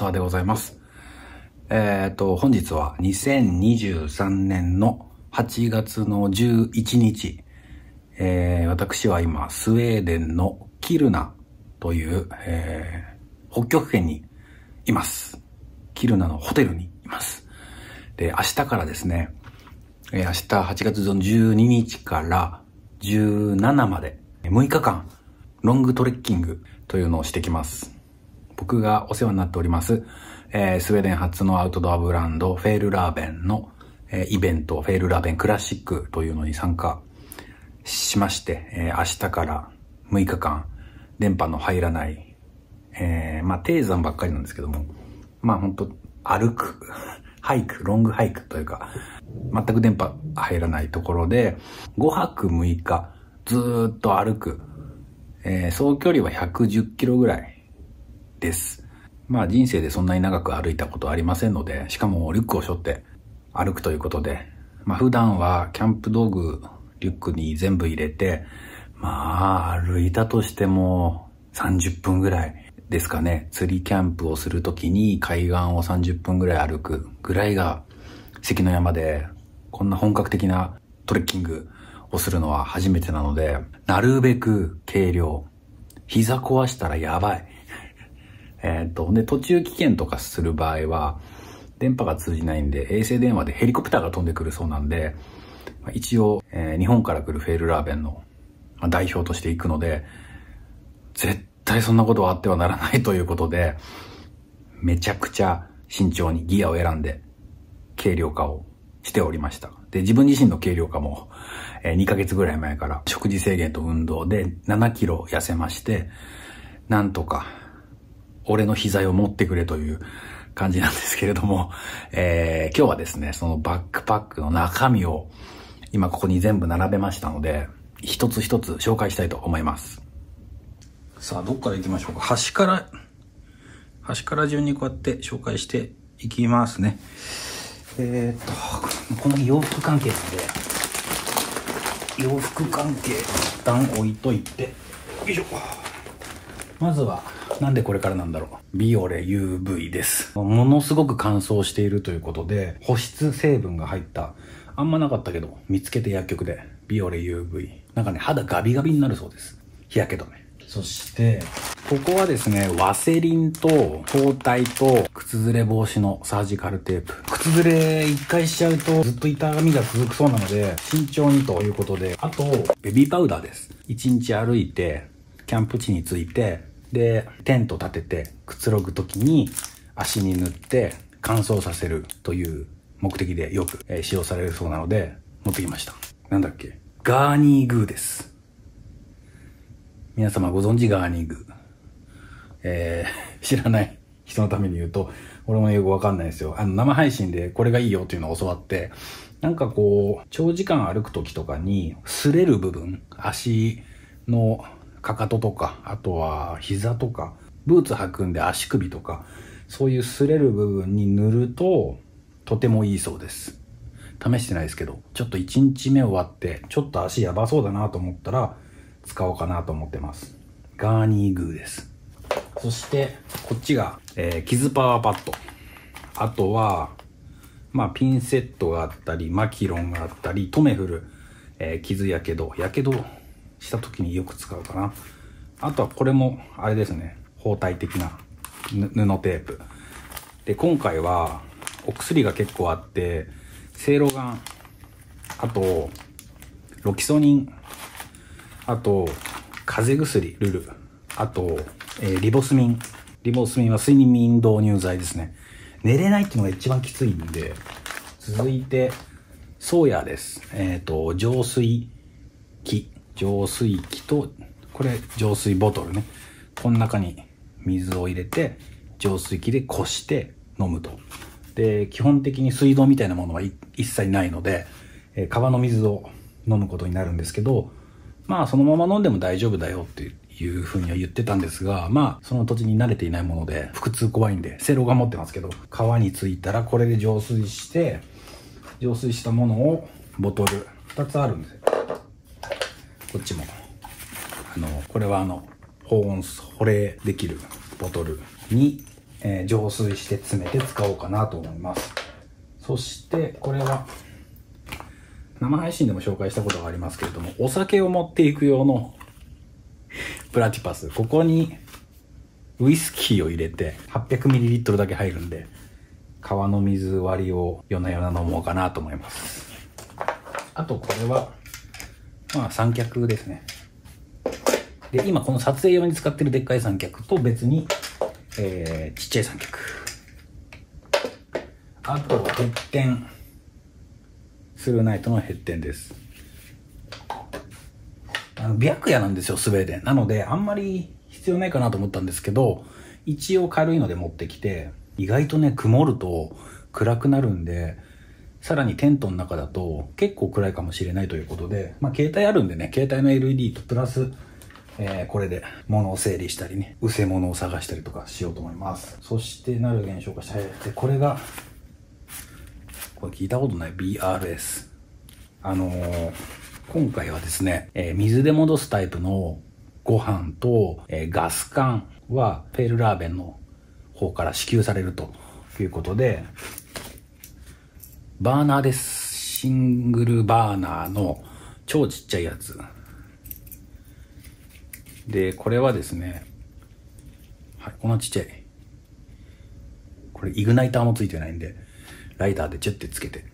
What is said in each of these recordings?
沢でございます。えっ、ー、と、本日は2023年の8月の11日、えー、私は今、スウェーデンのキルナという、えー、北極圏にいます。キルナのホテルにいます。で、明日からですね、えー、明日8月の12日から17まで6日間ロングトレッキングというのをしてきます。僕がお世話になっております、えー、スウェーデン初のアウトドアブランド、フェールラーベンの、えー、イベント、フェールラーベンクラシックというのに参加しまして、えー、明日から6日間、電波の入らない、えー、まあ、低山ばっかりなんですけども、まあ、本当歩く、ハイク、ロングハイクというか、全く電波入らないところで、5泊6日、ずっと歩く、えー、総距離は110キロぐらいです。まあ人生でそんなに長く歩いたことありませんので、しかもリュックを背負って歩くということで、まあ普段はキャンプ道具、リュックに全部入れて、まあ歩いたとしても30分ぐらいですかね。釣りキャンプをするときに海岸を30分ぐらい歩くぐらいが関の山で、こんな本格的なトレッキングをするのは初めてなので、なるべく軽量。膝壊したらやばい。えっと、で、途中危険とかする場合は、電波が通じないんで、衛星電話でヘリコプターが飛んでくるそうなんで、まあ一応、えー、日本から来るフェールラーベンの代表として行くので、絶対そんなことはあってはならないということで、めちゃくちゃ慎重にギアを選んで、軽量化をしておりました。で、自分自身の軽量化も、えー、2ヶ月ぐらい前から食事制限と運動で7キロ痩せまして、なんとか俺の膝を持ってくれという感じなんですけれども、えー、今日はですね、そのバックパックの中身を今ここに全部並べましたので、一つ一つ紹介したいと思います。さあ、どっから行きましょうか。端から、端から順にこうやって紹介していきますね。えー、っと、この洋服関係なんで、洋服関係一旦置いといて、よいしょ。まずは、なんでこれからなんだろう。ビオレ UV です。ものすごく乾燥しているということで、保湿成分が入った、あんまなかったけど、見つけて薬局で、ビオレ UV。なんかね、肌ガビガビになるそうです。日焼け止め。そして、ここはですね、ワセリンと包帯と靴ずれ防止のサージカルテープ。靴ずれ一回しちゃうとずっと痛みが続くそうなので、慎重にということで、あと、ベビーパウダーです。一日歩いて、キャンプ地に着いて、で、テント立ててくつろぐ時に足に塗って乾燥させるという目的でよく、え使用されるそうなので持ってきました。なんだっけ？ガーニーグーです。皆様ご存知ガーニーグー？えー、知らない人のために言うと、俺もよくわかんないですよ。あの、生配信でこれがいいよっていうのを教わって、なんかこう、長時間歩く時とかに、擦れる部分、足のかかととか、あとは膝とか、ブーツ履くんで足首とか、そういう擦れる部分に塗ると、とてもいいそうです。試してないですけど、ちょっと1日目終わって、ちょっと足やばそうだなと思ったら、使おうかなと思ってます。ガーニーグーです。そして、こっちが、えー、傷パワーパッド。あとは、まあ、ピンセットがあったり、マキロンがあったり、トメフル、えー、傷やけど、やけどした時によく使うかな。あとはこれも、あれですね、包帯的な布テープ。で、今回は、お薬が結構あって、セイロガン、あと、ロキソニン、あと、風邪薬、ルル、あと、えー、リボスミン。リボスミンは睡眠導入剤ですね。寝れないっていうのが一番きついんで、続いて、ソーヤです。えっ、ー、と、浄水器。浄水器と、これ浄水ボトルね。この中に水を入れて、浄水器でこして飲むと。で、基本的に水道みたいなものは一切ないので、えー、川の水を飲むことになるんですけど、まあそのまま飲んでも大丈夫だよっていうふうには言ってたんですが、まあその土地に慣れていないもので、腹痛怖いんで、セロが持ってますけど、川に着いたらこれで浄水して、浄水したものをボトル2つあるんですよ。こっちも。あの、これはあの、保温、保冷できるボトルに、えー、浄水して詰めて使おうかなと思います。そして、これは、生配信でも紹介したことがありますけれども、お酒を持っていく用のプラティパス。ここにウイスキーを入れて 800ml だけ入るんで、川の水割りを夜な夜な飲もうかなと思います。あとこれは、まあ三脚ですね。で、今この撮影用に使ってるでっかい三脚と別に、えー、ちっちゃい三脚。あとはヘッテン。スルーナイトのヘッテンです。あの、白夜なんですよ、スウェーデン。なので、あんまり必要ないかなと思ったんですけど、一応軽いので持ってきて、意外とね、曇ると暗くなるんで、さらにテントの中だと結構暗いかもしれないということで、まあ携帯あるんでね、携帯の LED とプラス、えー、これで物を整理したりね、うせ物を探したりとかしようと思います。そしてなる現象化した。で、これが、これ聞いたことない？BRS。あのー、今回はですね、えー、水で戻すタイプのご飯と、えー、ガス管はフェールラーベンの方から支給されるということで、バーナーです。シングルバーナーの超ちっちゃいやつ。で、これはですね、はい、こんなちっちゃい。これイグナイターもついてないんで、ライターでチュッてつけて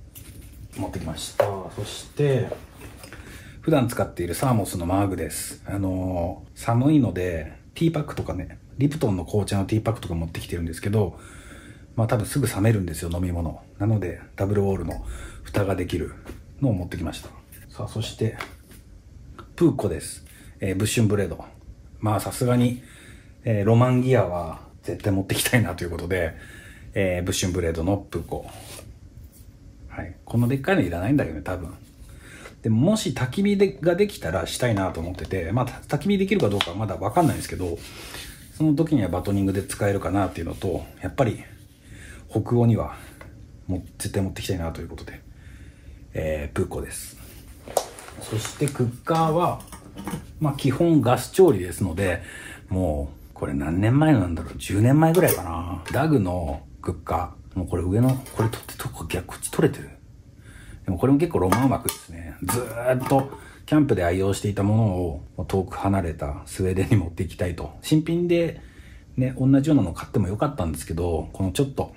持ってきました。そして、普段使っているサーモスのマーグです。あのー、寒いので、ティーパックとかね、リプトンの紅茶のティーパックとか持ってきてるんですけど、まあ多分すぐ冷めるんですよ、飲み物。なので、ダブルウォールの蓋ができるのを持ってきました。さあ、そして、プーコです。えー、ブッシュンブレード。まあさすがに、えー、ロマンギアは絶対持ってきたいなということで、えー、ブッシュンブレードのプーコ。はい。このでっかいのいらないんだけどね、多分。でも、し焚き火でができたらしたいなと思ってて、まあ、焚き火できるかどうかはまだわかんないんですけど、その時にはバトニングで使えるかなっていうのと、やっぱり、北欧には、もう絶対持ってきたいなということで、えー、プーコです。そしてクッカーは、まあ基本ガス調理ですので、もう、これ何年前なんだろう ?10 年前ぐらいかな。ダグのクッカー。もうこれ上の、これ取ってとこ逆、こっち取れてる。でもこれも結構ロマン枠ですね。ずーっとキャンプで愛用していたものを遠く離れたスウェーデンに持っていきたいと。新品でね、同じようなの買ってもよかったんですけど、このちょっと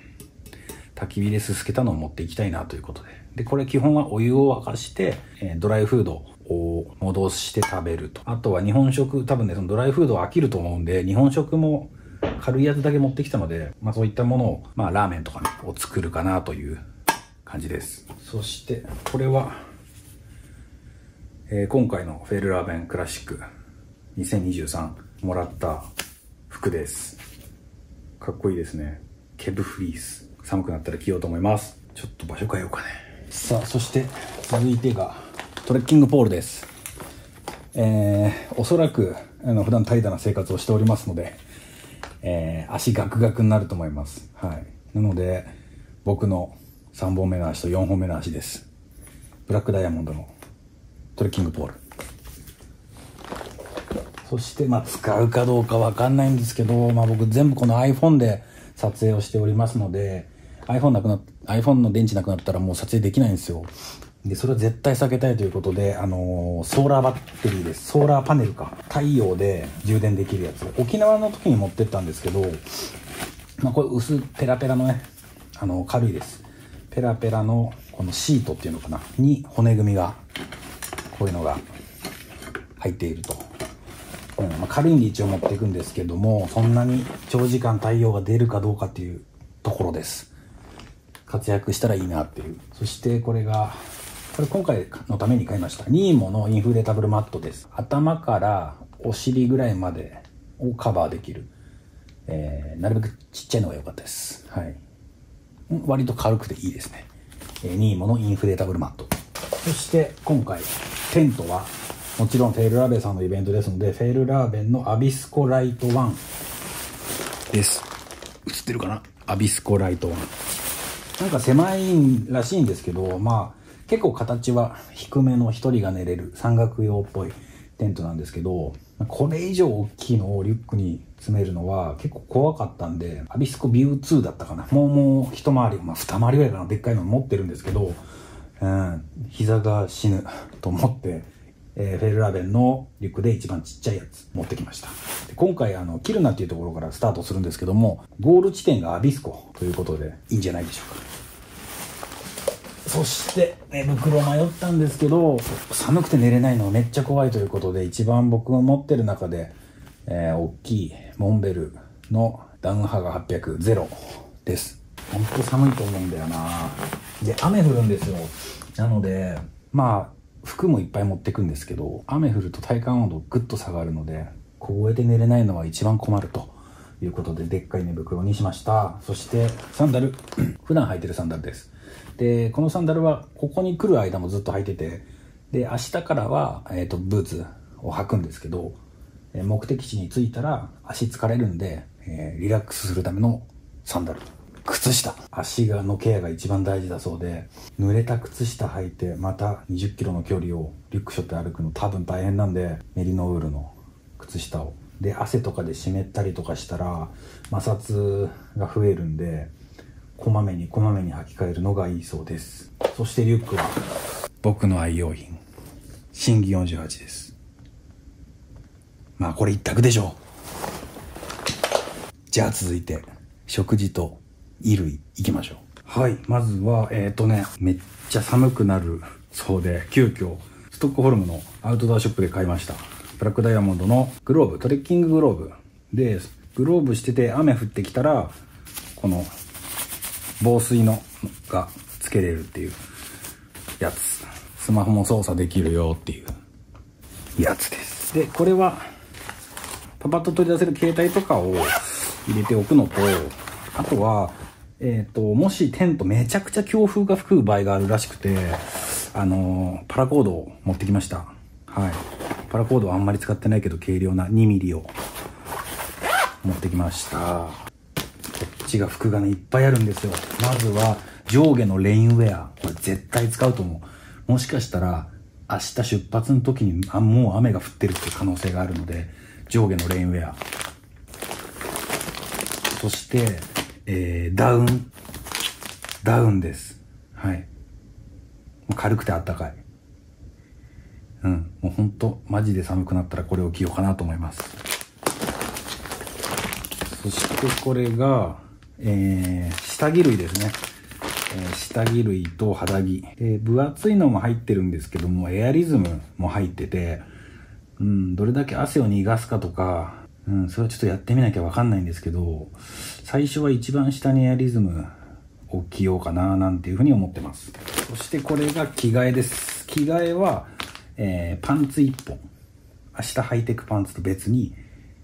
焚き火ですすけたのを持っていきたいなということで。で、これ基本はお湯を沸かして、え、ドライフードを戻して食べると。あとは日本食、多分ね、そのドライフード飽きると思うんで、日本食も軽いやつだけ持ってきたので、まあそういったものを、まあラーメンとかね、を作るかなという感じです。そして、これは、えー、今回のフェルラーベンクラシック2023もらった服です。かっこいいですね。ケブフリース。寒くなったら着ようと思います。ちょっと場所変えようかね。さあ、そして続いてがトレッキングポールです。えー、おそらく、あの、普段怠惰な生活をしておりますので、えー、足ガクガクになると思います。はい。なので、僕の3本目の足と4本目の足です。ブラックダイヤモンドのトレッキングポール。そして、まあ、使うかどうかわかんないんですけど、まあ僕全部この iPhone で撮影をしておりますので、iPhone なくな、iPhone の電池なくなったらもう撮影できないんですよ。で、それは絶対避けたいということで、あのー、ソーラーバッテリーです。ソーラーパネルか。太陽で充電できるやつ。沖縄の時に持ってったんですけど、まあ、これ薄ペラペラのね、あのー、軽いです。ペラペラのこのシートっていうのかなに骨組みが、こういうのが入っていると。うんまあ、軽いんで一応持っていくんですけども、そんなに長時間太陽が出るかどうかっていうところです。活躍したらいいなっていう。そしてこれが、これ今回のために買いました。ニーモのインフレータブルマットです。頭からお尻ぐらいまでをカバーできる。えー、なるべくちっちゃいのが良かったです。はい。割と軽くていいですね。えー、ニーモのインフレータブルマット。そして今回、テントはもちろんフェールラーベンさんのイベントですので、フェールラーベンのアビスコライト1です。映ってるかな？アビスコライト1。なんか狭いらしいんですけど、まあ、結構形は低めの一人が寝れる山岳用っぽいテントなんですけど、これ以上大きいのをリュックに詰めるのは結構怖かったんで、アビスコビュー2だったかな。もうもう一回り、まあ二回りぐらいかな、でっかいの持ってるんですけど、うん、膝が死ぬと思って、えー、フェルラーベンのリュックで一番ちっちゃいやつ持ってきました。今回あの、キルナっていうところからスタートするんですけども、ゴール地点がアビスコということでいいんじゃないでしょうか。そして寝袋迷ったんですけど、寒くて寝れないのがめっちゃ怖いということで、一番僕が持ってる中で、えー、大きいモンベルのダウンハガ800ゼロです。ほんと寒いと思うんだよなで、雨降るんですよ。なので、まあ、服もいっぱい持ってくんですけど、雨降ると体感温度ぐっと下がるので、凍えて寝れないのは一番困るということで、でっかい寝袋にしました。そして、サンダル。普段履いてるサンダルです。で、このサンダルはここに来る間もずっと履いてて、で、明日からは、え、ー、と、ブーツを履くんですけど、目的地に着いたら足疲れるんで、えー、リラックスするためのサンダル。靴下。足がのケアが一番大事だそうで、濡れた靴下履いて、また20キロの距離をリュック背負って歩くの多分大変なんで、メリノウールの靴下を。で、汗とかで湿ったりとかしたら、摩擦が増えるんで、こまめにこまめに履き替えるのがいいそうです。そしてリュックは、僕の愛用品、審議48です。まあこれ一択でしょう。じゃあ続いて、食事と衣類行きましょう。はい。まずは、えっ、ー、とね、めっちゃ寒くなるそうで、急遽、ストックホルムのアウトドアショップで買いました。ブラックダイヤモンドのグローブ、トレッキンググローブ。で、グローブしてて雨降ってきたら、この防水のがつけれるっていうやつ。スマホも操作できるよっていうやつです。で、これは、パパッと取り出せる携帯とかを入れておくのと、あとは、えっ、ー、と、もしテントめちゃくちゃ強風が吹く場合があるらしくて、あのパラコードを持ってきました。はい。パラコードはあんまり使ってないけど軽量な 2mm を持ってきました。こっちが服がね、いっぱいあるんですよ。まずは上下のレインウェア。これ絶対使うと思う。もしかしたら明日出発の時にあもう雨が降ってるっていう可能性があるので、上下のレインウェア。そして、えー、ダウン。ダウンです。はい。軽くてあったかい。うん。もうほんと、マジで寒くなったらこれを着ようかなと思います。そしてこれが、えー、下着類ですね。えー、下着類と肌着。えー、分厚いのも入ってるんですけども、エアリズムも入ってて、うん、どれだけ汗を逃がすかとか、うん、それはちょっとやってみなきゃわかんないんですけど、最初は一番下にエアリズムを着ようかななんていうふうに思ってます。そしてこれが着替えです。着替えは、えー、パンツ1本。明日ハイテクパンツと別に、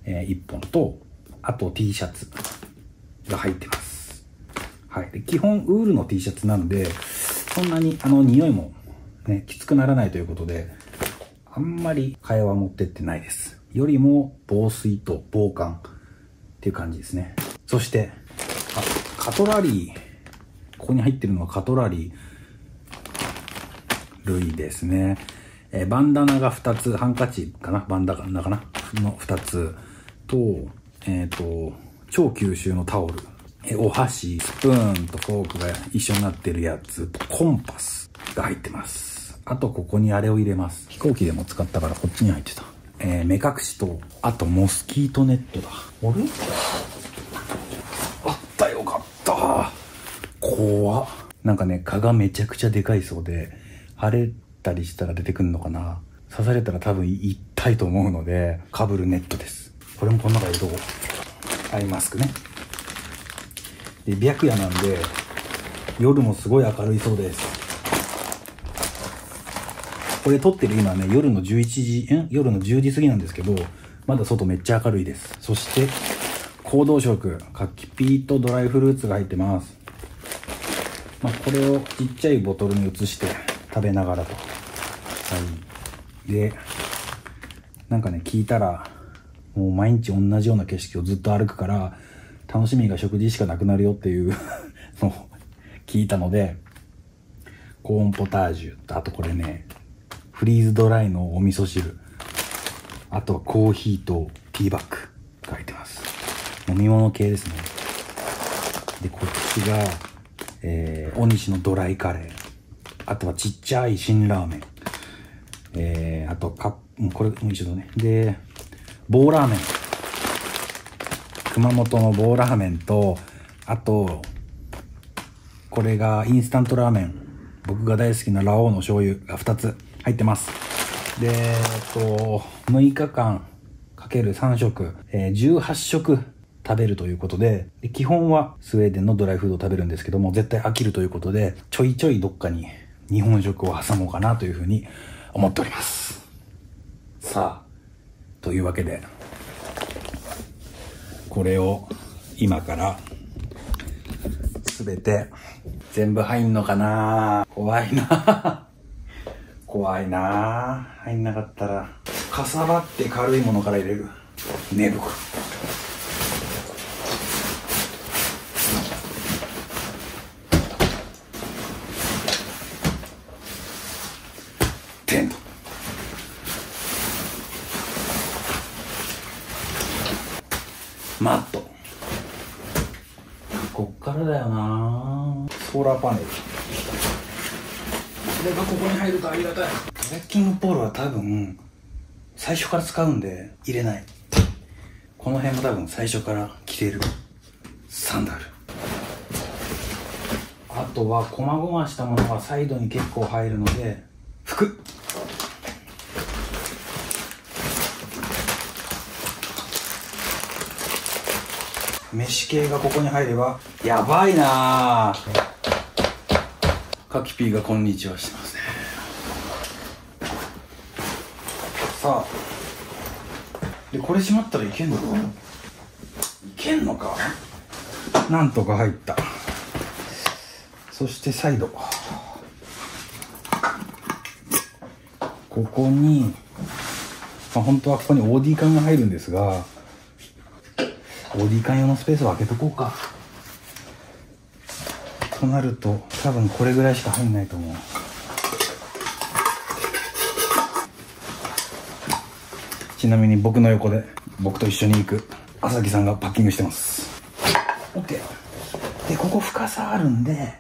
えー、1本と、あと T シャツが入ってます。はい。で基本ウールの T シャツなんで、そんなにあの匂いもね、きつくならないということで、あんまり替えは持ってってないです。よりも防水と防寒っていう感じですね。そして、あ、カトラリー。ここに入ってるのはカトラリー類ですね。え、バンダナが2つ、ハンカチかな？バンダナかな？の2つと、えっ、ー、と、超吸収のタオル。えお箸、スプーンとフォークが一緒になってるやつ、コンパスが入ってます。あとここにあれを入れます。飛行機でも使ったからこっちに入ってた。えー、目隠しと、あとモスキートネットだ。あれ？あったよかった怖っ。なんかね、蚊がめちゃくちゃでかいそうで、腫れたりしたら出てくんのかな刺されたら多分痛いと思うので、かぶるネットです。これもこの中でどう？アイマスクね。で、白夜なんで、夜もすごい明るいそうです。これ撮ってる今ね、夜の11時、ん？夜の10時過ぎなんですけど、まだ外めっちゃ明るいです。そして、行動食、柿ピーとドライフルーツが入ってます。まあ、これをちっちゃいボトルに移して食べながらと。はい。で、なんかね、聞いたら、もう毎日同じような景色をずっと歩くから、楽しみが食事しかなくなるよっていう のを聞いたので、コーンポタージュと、あとこれね、フリーズドライのお味噌汁、あとはコーヒーとティーバッグが入ってます。飲み物系ですね。で、こっちが、えー、大西のドライカレー。あとはちっちゃい辛ラーメン。えー、あとカップ、これもう一度ね。で、棒ラーメン。熊本の棒ラーメンと、あと、これがインスタントラーメン。僕が大好きなラオウの醤油が2つ入ってます。で、えっと、6日間かける3食、えー、18食食べるということでで、基本はスウェーデンのドライフードを食べるんですけども、絶対飽きるということで、ちょいちょいどっかに日本食を挟もうかなというふうに思っております。さあ、というわけで、これを今からすべて全部入んのかな怖いな怖いな。入んなかったら。かさばって軽いものから入れる。寝袋テント。マット。こっからだよな。ソーラーパネルこれがここに入るとありがたい。トレッキングポールは多分最初から使うんで入れない。この辺も多分最初から着てる。サンダル。あとは細々したものがサイドに結構入るので服。飯系がここに入ればやばいなカキピーがこんにちはしてますね。さあ。でこれ閉まったらいけんのか？いけんのか？なんとか入った。そしてサイドここに、まあ、本当はここに OD 缶が入るんですが OD 缶用のスペースを空けとこうかとなると多分これぐらいしか入んないと思う。ちなみに僕の横で僕と一緒に行く朝木さんがパッキングしてます。OK でここ深さあるんで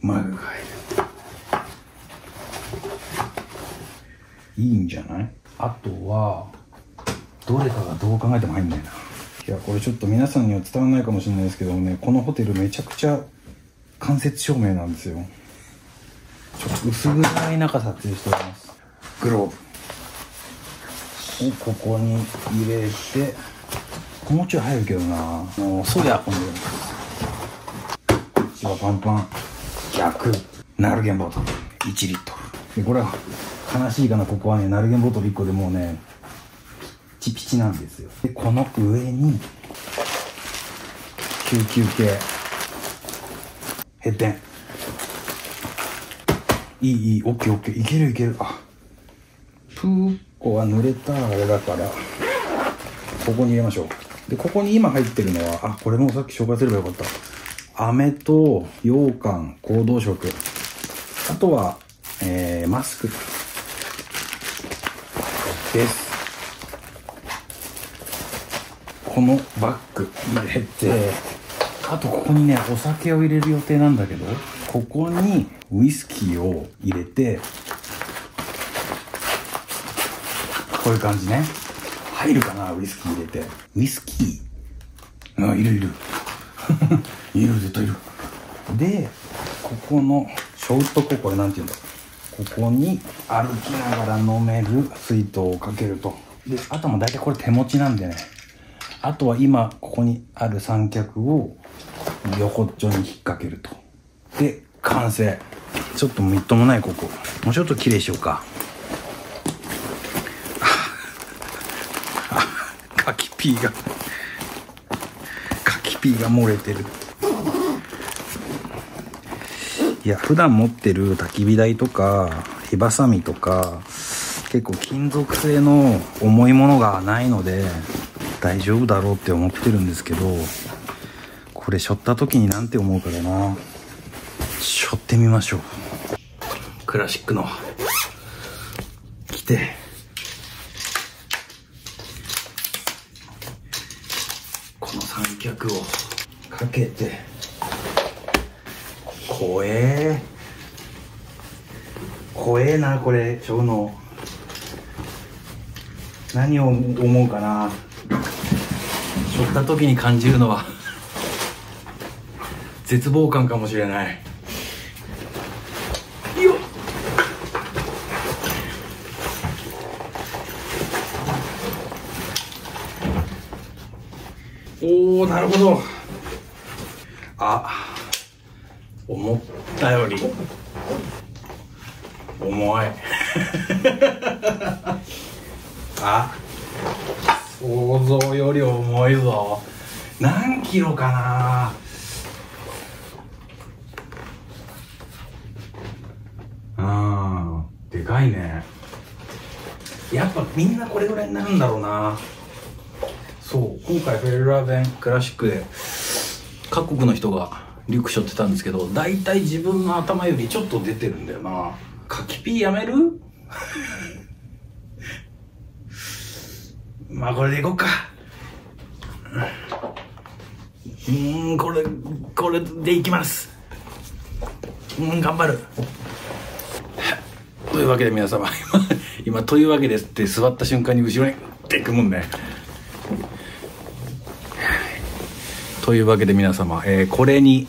マグが入るいいんじゃない？あとはどれかがどう考えても入んないな。いやこれちょっと皆さんには伝わらないかもしれないですけどねこのホテルめちゃくちゃ間接照明なんですよ。ちょっと薄暗い中撮影しております。グローブ。をここに入れてもうちょい入るけどな。もうソリャこんでこっちはパンパン。逆。ナルゲンボトル。1リットル。でこれは悲しいかなここはね。ナルゲンボトル1個でもうねピチピチなんですよ。でこの上に救急系。閉店いいいいオッケーオッケー。いけるいける。あ。プーこは濡れたあれだから。ここに入れましょう。でここに今入ってるのはあこれもさっき紹介すればよかった。飴と羊羹行動食。あとは、えー、マスク。です。このバッグ入れて。あとここにねお酒を入れる予定なんだけどここにウイスキーを入れてこういう感じね。入るかなウイスキー入れて。ウイスキー？あいるいる。いる絶対いる。でここのショートコこれなんて言うんだ？ここに歩きながら飲める水筒をかけると。であとも大体これ手持ちなんでね。あとは今ここにある三脚を横っちょに引っ掛けると。で完成。ちょっとみっともないここ。もうちょっと綺麗しようか。カキピーが。カキピーが漏れてる。いや普段持ってる焚き火台とか火ばさみとか結構金属製の重いものがないので大丈夫だろうって思ってるんですけどこれ背負った時になんて思うかだな。背負ってみましょう。クラシックの。来て。クを。かけて。怖え。怖えなこれちょうの。何を思うかな。しょった時に感じるのは。絶望感かもしれない。よっ。おおなるほど。あ思ったより。重い。あ想像より重いぞ。何キロかなあーでかいね。やっぱみんなこれぐらいになるんだろうな。そう今回フェルラーベンクラシックで各国の人がリュック背負ってたんですけど大体自分の頭よりちょっと出てるんだよな。柿ピーやめる？まあこれでいこうか。うんこれこれでいきます。うん頑張る。というわけで皆様今今というわけですって座った瞬間に後ろにっていくもんね。というわけで皆様、えーこれに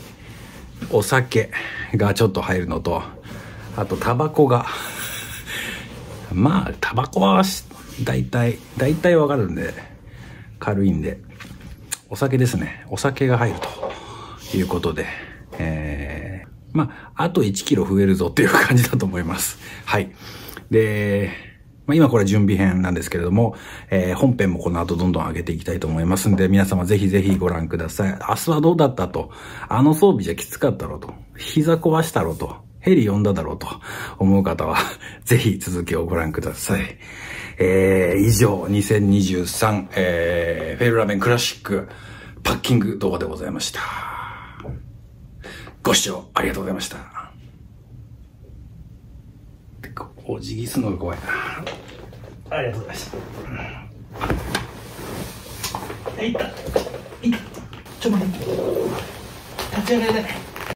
お酒がちょっと入るのとあとタバコが。まあタバコは大体大体わかるんで軽いんでお酒ですね。お酒が入るということでえーまああと1キロ増えるぞっていう感じだと思いますはいでまあ、今これ準備編なんですけれども、えー本編もこの後どんどん上げていきたいと思いますんで、皆様ぜひぜひご覧ください。明日はどうだったと。あの装備じゃきつかったろうと。膝壊したろうと。ヘリ呼んだだろうと思う方は、ぜひ続きをご覧ください。えー、以上、2023、えー、フェルラーメンクラシックパッキング動画でございました。ご視聴ありがとうございました。お辞儀するのが怖いな。ありがとうございました。いった。いった。ちょっと待って。立ち上がれない。